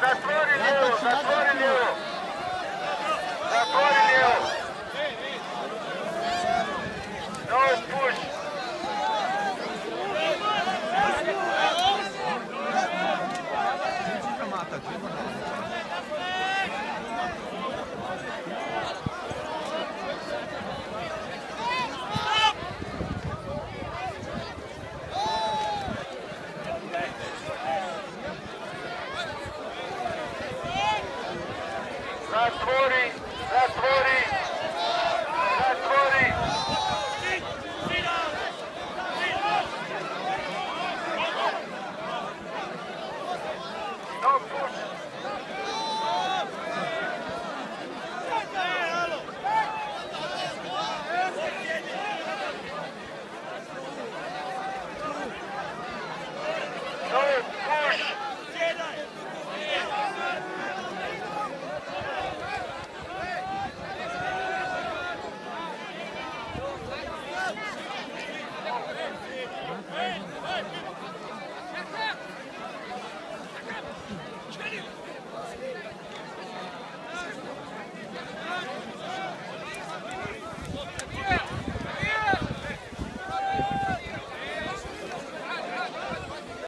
Zastvori, Levo, zastvori. last 40.